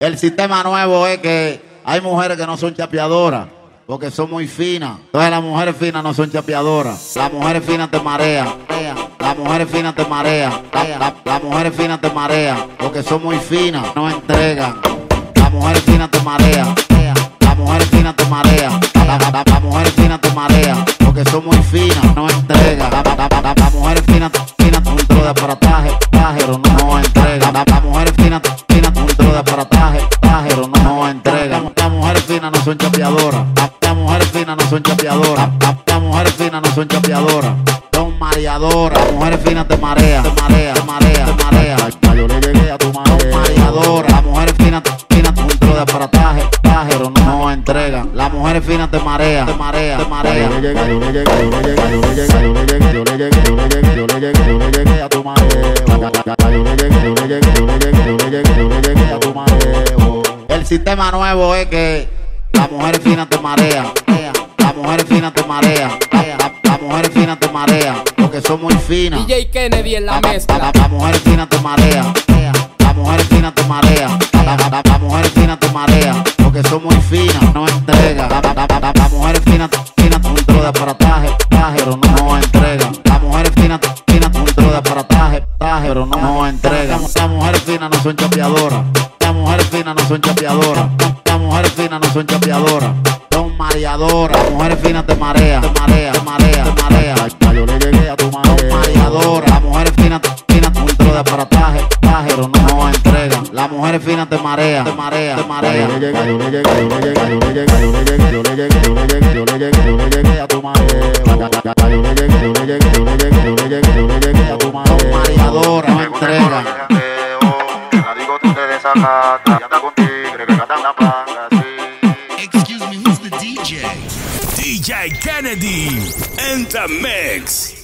El sistema nuevo es que hay mujeres que no son chapeadoras porque son muy finas. Entonces las mujeres finas no son chapeadoras. Las mujeres finas te marean. Las mujeres finas te marean. Las mujeres finas te marean porque son muy finas. No entregan. Las mujeres finas te marean. Las mujeres finas te marean. Las mujeres finas te marean porque son muy finas. No entregan. Las mujeres finas, finas, un de aparataje, pero no entregan. Las mujeres finas, finas, un tro de aparataje, pero no entregan. Las mujeres finas no son chapeadoras. Las mujeres finas no son chapeadoras. Las mujeres finas no son chapeadoras. Son mareadoras. Las mujeres finas te marean, te marean, te marean, te marean. Yo le llegué a tu madre. Son mareadoras. Las mujeres finas, finas, un tro de aparataje, pero no entregan. Las mujeres finas te marean, te marean, te marean. Yo le llegué, yo le llegué, yo le llegué, yo le llegué, yo le llegué, sistema nuevo es que la mujer fina te marea. La mujer fina te marea. La, la mujer fina te marea. Porque son muy finas. DJ Kennedy en la, la mezcla. La, la, mujer fina te marea. La mujer fina te marea. La, mujer fina te marea. Porque son muy finas. No entrega. La, mujer fina, fina un de aparataje. Pero no, no entrega. La mujer fina, fina un de aparataje. Pero no, no entrega. Las mujeres finas no son chapeadoras. Finas no son chapeadoras. Las mujeres finas no son chapeadoras. Son mareadoras. Las mujeres finas te te marean, te marean. Ay, yo le llegué a tu madre. Son mareadoras. Las mujeres finas, finas, de aparataje, pero no entregan. Las mujeres finas te marean, te marean. Yo le llegué, yo le llegué, yo le llegué, yo yo le llegué, a tu madre. Yo le llegué, a tu madre. Son mareadoras, no. Excuse me, who's the DJ? DJ Kennedy in the mix.